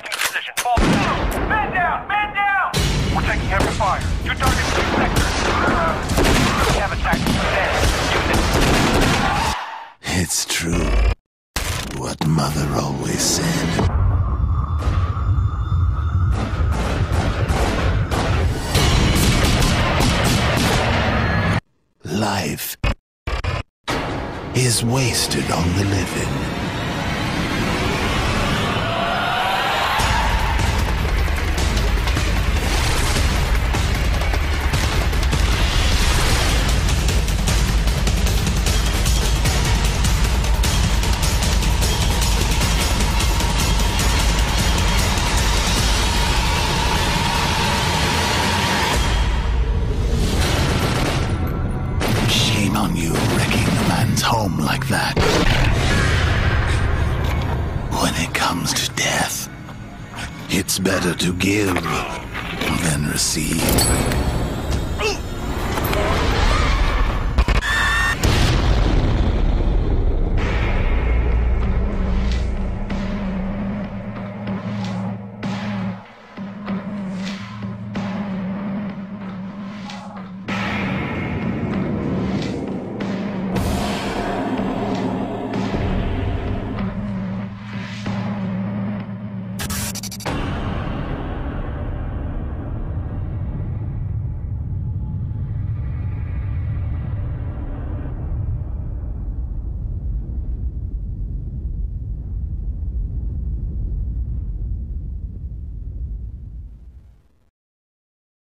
back position. Fall down. Man down! Man down! We're taking heavy fire. Two targets in sector. We have a tactical. Use it. It's true. What Mother always said. Life is wasted on the living. Home like that. When it comes to death, it's better to give than receive.